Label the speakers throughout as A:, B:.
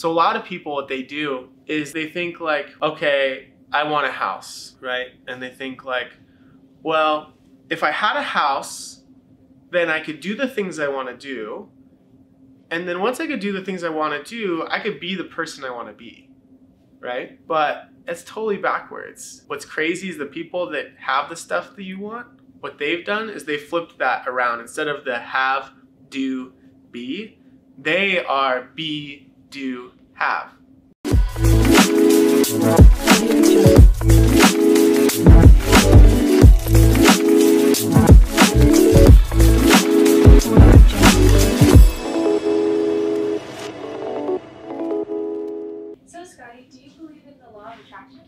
A: So a lot of people, what they do is they think like, okay, I want a house, right? And they think like, well, if I had a house, then I could do the things I want to do. And then once I could do the things I want to do, I could be the person I want to be, right? But it's totally backwards. What's crazy is the people that have the stuff that you want, what they've done is they flipped that around. Instead of the have, do, be, they are be, do have.
B: So, Scotty, do you believe in the law of attraction?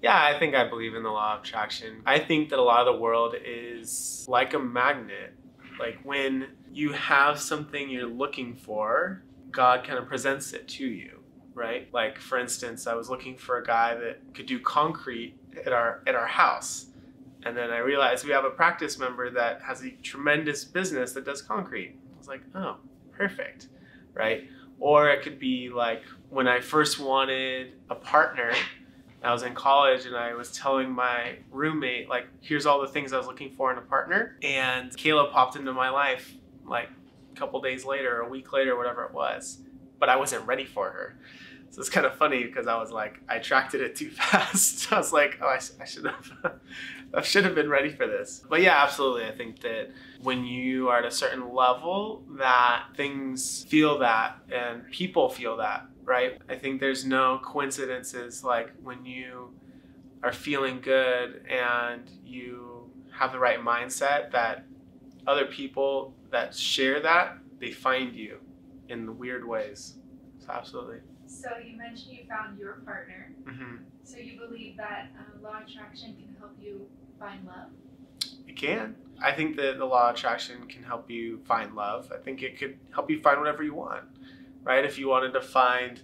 A: Yeah, I think I believe in the law of attraction. I think that a lot of the world is like a magnet. Like when you have something you're looking for, God kind of presents it to you, right? Like for instance, I was looking for a guy that could do concrete at our at our house. And then I realized we have a practice member that has a tremendous business that does concrete. I was like, "Oh, perfect." Right? Or it could be like when I first wanted a partner, I was in college and I was telling my roommate, like, here's all the things I was looking for in a partner. And Kayla popped into my life like a couple days later, a week later, whatever it was. But I wasn't ready for her. So it's kind of funny because I was like, I attracted it too fast. I was like, oh, I, I should have, I should have been ready for this. But yeah, absolutely. I think that when you are at a certain level, that things feel that and people feel that, right? I think there's no coincidences like when you are feeling good and you have the right mindset that other people that share that, they find you in the weird ways. So absolutely.
B: So, you mentioned you found your partner.
A: hmm
B: So, you believe that uh, law of attraction can help you find love?
A: It can. I think that the law of attraction can help you find love. I think it could help you find whatever you want, right? If you wanted to find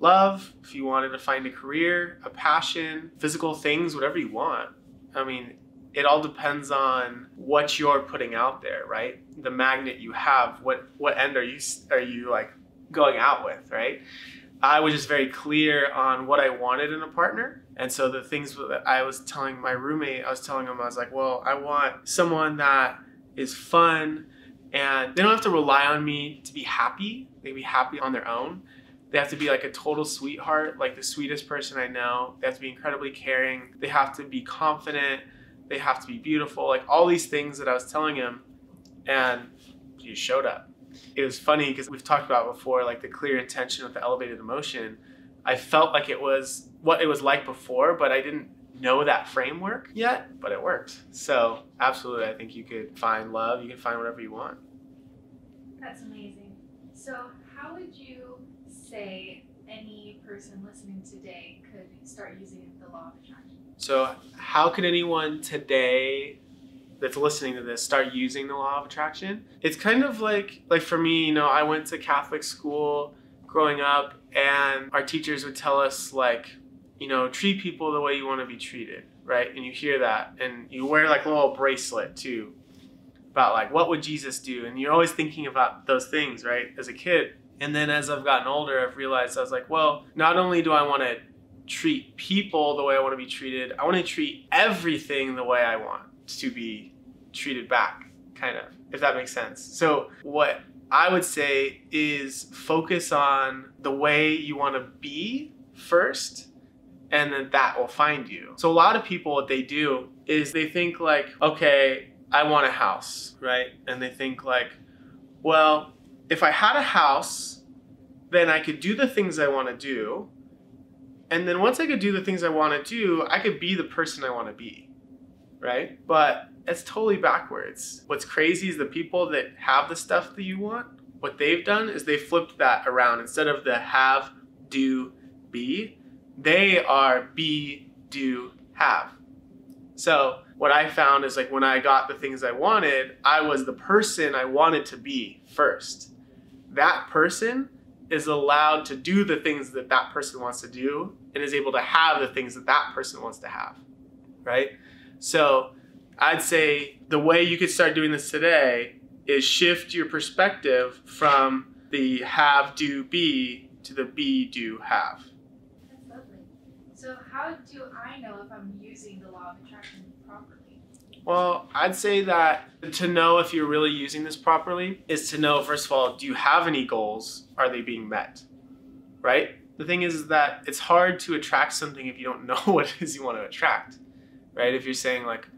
A: love, if you wanted to find a career, a passion, physical things, whatever you want. I mean, it all depends on what you're putting out there, right? The magnet you have, what what end are you are you like going out with, right? I was just very clear on what I wanted in a partner. And so the things that I was telling my roommate, I was telling him, I was like, well, I want someone that is fun and they don't have to rely on me to be happy. They can be happy on their own. They have to be like a total sweetheart, like the sweetest person I know. They have to be incredibly caring. They have to be confident. They have to be beautiful. Like all these things that I was telling him. And he showed up it was funny because we've talked about before, like the clear intention with the elevated emotion. I felt like it was what it was like before, but I didn't know that framework yet, but it worked. So, absolutely, I think you could find love, you can find whatever you want.
B: That's amazing. So, how would you say person listening today could start using the law of attraction?
A: So, how could anyone today that's listening to this start using the law of attraction? It's kind of like like for me, you know, I went to Catholic school growing up and our teachers would tell us like, you know, treat people the way you want to be treated, right? And you hear that and you wear like a little bracelet too about like what would Jesus do? And you're always thinking about those things, right? As a kid. And then as I've gotten older, I've realized I was like, well, not only do I want to treat people the way I want to be treated, I want to treat everything the way I want to be treated back, kind of, if that makes sense. So, what I would say is focus on the way you want to be first, and then that will find you. So, a lot of people, what they do is they think, like, okay, I want a house, right? And they think, like, well, if I had a house, then I could do the things I want to do. And then once I could do the things I want to do, I could be the person I want to be, right? But it's totally backwards. What's crazy is the people that have the stuff that you want, what they've done is they flipped that around. Instead of the have, do, be, they are be, do, have. So what I found is like when I got the things I wanted, I was the person I wanted to be first. That person is allowed to do the things that that person wants to do and is able to have the things that that person wants to have, right? So I'd say the way you could start doing this today is shift your perspective from the have, do, be to the be, do, have.
B: So, how do I know if I'm using the law of attraction properly?
A: Well, I'd say that to know if you're really using this properly is to know, first of all, do you have any goals? Are they being met? Right? The thing is that it's hard to attract something if you don't know what it is you want to attract. Right? If you're saying, like,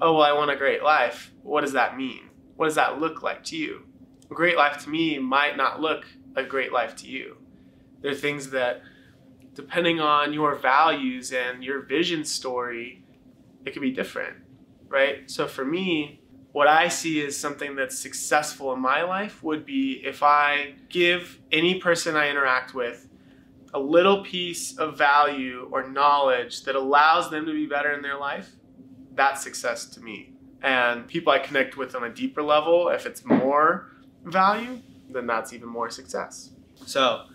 A: oh, well, I want a great life, what does that mean? What does that look like to you? A great life to me might not look a great life to you. There are things that, depending on your values and your vision story, it could be different right? So for me, what I see as something that's successful in my life would be if I give any person I interact with a little piece of value or knowledge that allows them to be better in their life, that's success to me. And people I connect with on a deeper level, if it's more value, then that's even more success. So,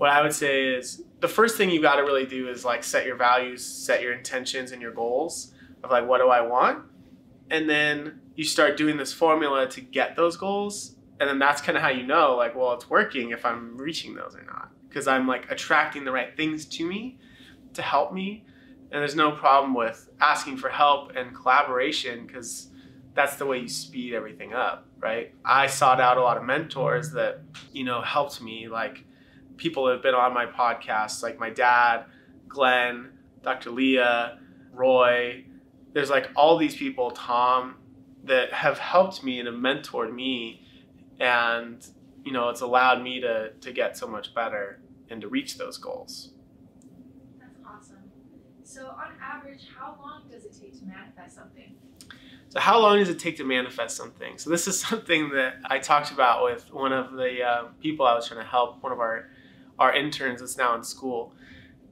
A: what I would say is the first thing you got to really do is like set your values, set your intentions and your goals of like, what do I want? and then you start doing this formula to get those goals and then that's kind of how you know like well it's working if i'm reaching those or not because i'm like attracting the right things to me to help me and there's no problem with asking for help and collaboration because that's the way you speed everything up right i sought out a lot of mentors that you know helped me like people that have been on my podcast like my dad glenn dr leah roy there's like all these people, Tom, that have helped me and have mentored me, and you know, it's allowed me to to get so much better and to reach those goals.
B: That's awesome. So, on average, how long does it take to manifest something?
A: So, how long does it take to manifest something? So, this is something that I talked about with one of the uh, people I was trying to help, one of our our interns that's now in school,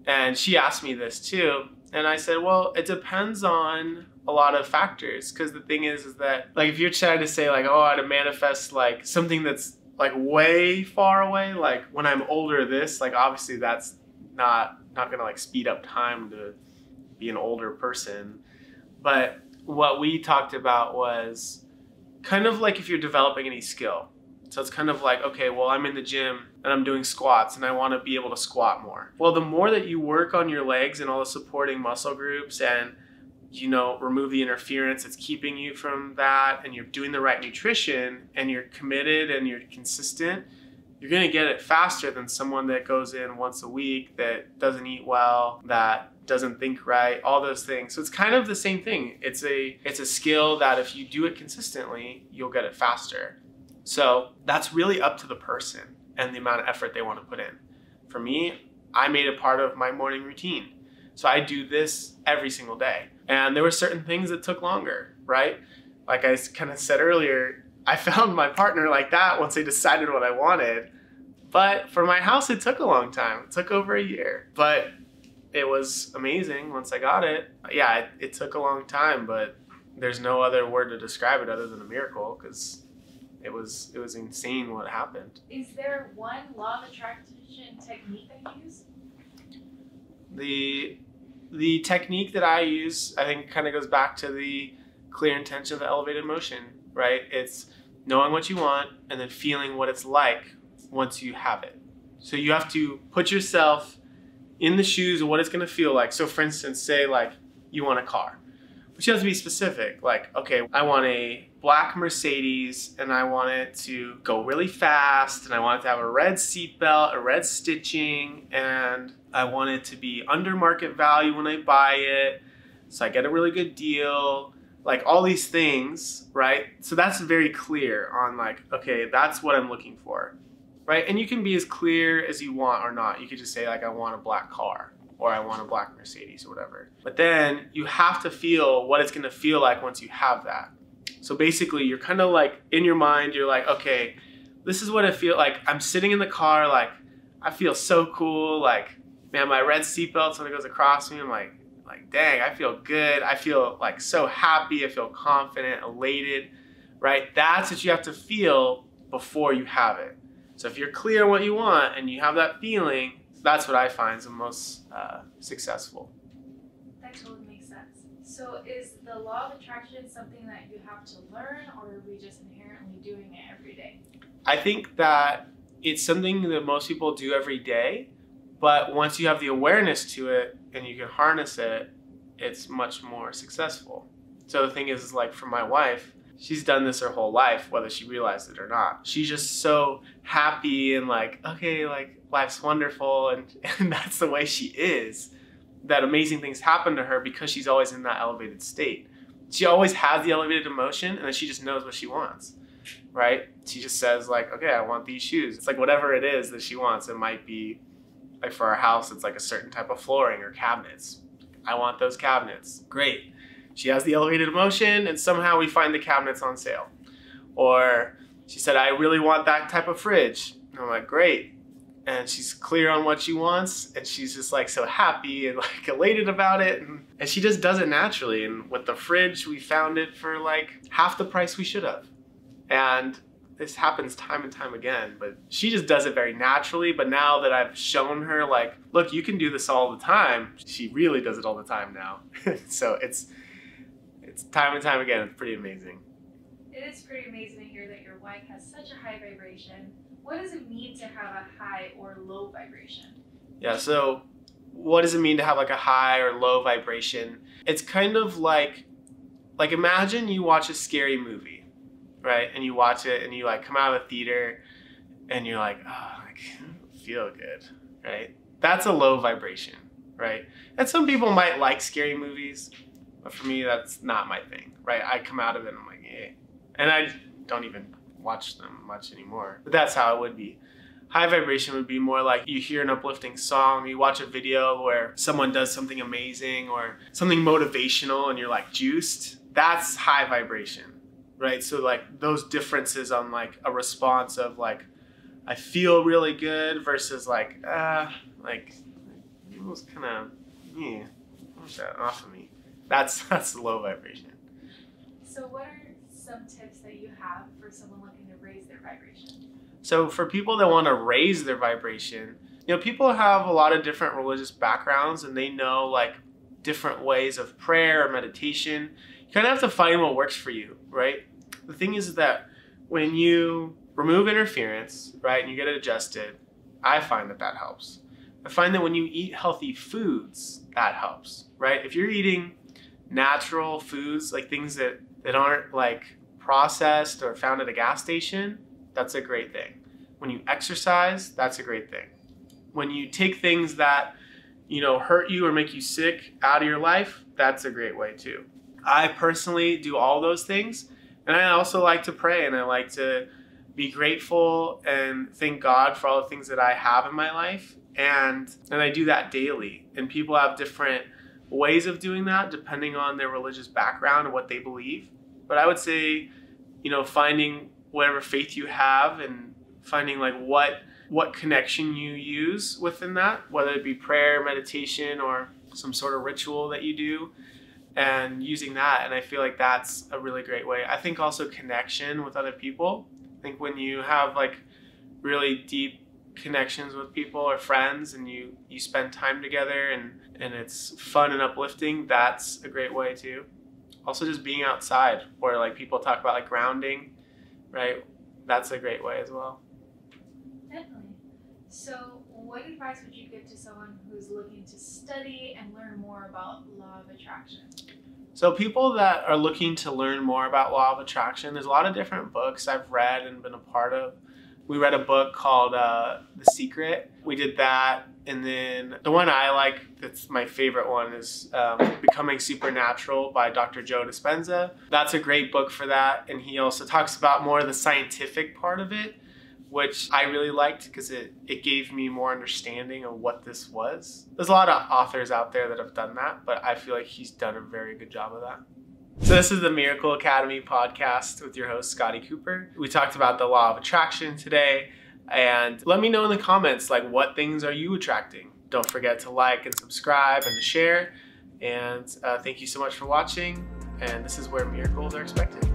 A: and she asked me this too and I said, well, it depends on a lot of factors. Because the thing is, is that like if you're trying to say like, oh, I to manifest like something that's like way far away, like when I'm older, this like obviously that's not not gonna like speed up time to be an older person. But what we talked about was kind of like if you're developing any skill. So it's kind of like, okay, well, I'm in the gym and I'm doing squats and I want to be able to squat more. Well, the more that you work on your legs and all the supporting muscle groups and you know, remove the interference that's keeping you from that and you're doing the right nutrition and you're committed and you're consistent, you're to get it faster than someone that goes in once a week that doesn't eat well, that doesn't think right, all those things. So it's kind of the same thing. It's a it's a skill that if you do it consistently, you'll get it faster. So that's really up to the person and the amount of effort they want to put in. For me, I made it part of my morning routine. So I do this every single day. And there were certain things that took longer, right? Like I kind of said earlier, I found my partner like that once I decided what I wanted. But for my house, it took a long time. It took over a year. But it was amazing once I got it. Yeah, it, it took a long time, but there's no other word to describe it other than a miracle because it was it was insane what happened.
B: Is there one law of attraction technique that you use?
A: The the technique that I use, I think, kind of goes back to the clear intention of the elevated motion, right? It's knowing what you want and then feeling what it's like once you have it. So you have to put yourself in the shoes of what it's going to feel like. So, for instance, say like you want a car, you have to be specific. Like, okay, I want a black Mercedes and I want it to go really fast and I want it to have a red seatbelt, a red stitching, and I want it to be under market value when I buy it. So I get a really good deal. Like all these things, right? So that's very clear on like, okay, that's what I'm looking for. Right? And you can be as clear as you want or not. You could just say like I want a black car or I want a black Mercedes or whatever. But then you have to feel what it's going to feel like once you have that. So basically, you're kind of like in your mind, you're like, okay, this is what I feel like. I'm sitting in the car, like, I feel so cool. Like, man, my red seatbelt, it goes across me, I'm like, like, dang, I feel good. I feel like so happy. I feel confident, elated, right? That's what you have to feel before you have it. So if you're clear on what you want and you have that feeling, that's what I find is the most uh, successful.
B: That totally makes sense. so is the law of attraction something that you have to learn or are we just inherently doing it every day?
A: I think that it's something that most people do every day, but once you have the awareness to it and you can harness it, it's much more successful. So the thing is, like for my wife, she's done this her whole life, whether she realized it or not. She's just so happy and like, okay, like life's wonderful, and, and that's the way she is. That amazing things happen to her because she's always in that elevated state. She always has the elevated emotion, and then she just knows what she wants, right? She just says like, okay, I want these shoes. It's like whatever it is that she wants. It might be like for our house, it's like a certain type of flooring or cabinets. I want those cabinets. Great she has the elevated emotion and somehow we find the cabinets on sale. Or she said, I really want that type of fridge. And I'm like, great. And she's clear on what she wants and she's just like so happy and like elated about it. And, and she just does it naturally. And with the fridge, we found it for like half the price we should have. And this happens time and time again, but she just does it very naturally. But now that I've shown her, like, look, you can do this all the time, she really does it all the time now. so it's it's time and time again. It's pretty amazing.
B: It is pretty amazing to hear that your wife has such a high vibration. What does it mean to have a high or low vibration?
A: Yeah, so what does it mean to have like a high or low vibration? It's kind of like like imagine you watch a scary movie, right? And you watch it and you like come out of the theater and you're like, oh, I feel good, right? That's a low vibration, right? And some people might like scary movies, but for me, that's not my thing, right? I come out of it and I'm like, yeah. And I don't even watch them much anymore. But that's how it would be. High vibration would be more like you hear an uplifting song, you watch a video where someone does something amazing or something motivational and you're like juiced. That's high vibration, right? So like those differences on like a response of like, I feel really good versus like, ah, uh, like, it was kind of, yeah, that off of me that's that's low vibration.
B: So what are some tips that you have for someone looking to raise their vibration?
A: So for people that want to raise their vibration, you know, people have a lot of different religious backgrounds and they know like different ways of prayer or meditation. You kind of have to find what works for you, right? The thing is that when you remove interference, right, and you get it adjusted, I find that that helps. I find that when you eat healthy foods, that helps, right? If you're eating natural foods, like things that, that aren't like processed or found at a gas station, that's a great thing. When you exercise, that's a great thing. When you take things that, you know, hurt you or make you sick out of your life, that's a great way too. I personally do all those things. And I also like to pray and I like to be grateful and thank God for all the things that I have in my life. And and I do that daily. And people have different ways of doing that depending on their religious background and what they believe. But I would say, you know, finding whatever faith you have and finding like what what connection you use within that, whether it be prayer, meditation, or some sort of ritual that you do, and using that. And I feel like that's a really great way. I think also connection with other people. I think when you have like really deep connections with people or friends and you you spend time together and and it's fun and uplifting that's a great way too also just being outside where like people talk about like grounding right? That's a great way as well.
B: Definitely. So what advice would you give to someone who's looking to study and learn more about law of attraction?
A: So people that are looking to learn more about law of attraction there's a lot of different books i've read and been a part of we read a book called uh, The Secret. We did that. And then the one I like, that's my favorite one, is um, Becoming Supernatural by Dr. Joe Dispenza. That's a great book for that. And he also talks about more of the scientific part of it, which I really liked because it, it gave me more understanding of what this was. There's a lot of authors out there that have done that, but I feel like he's done a very good job of that. So this is the Miracle Academy podcast with your host Scotty Cooper. We talked about the law of attraction today and let me know in the comments like what things are you attracting. Don't forget to like and subscribe and to share. And uh, thank you so much for watching. And this is where miracles are expected.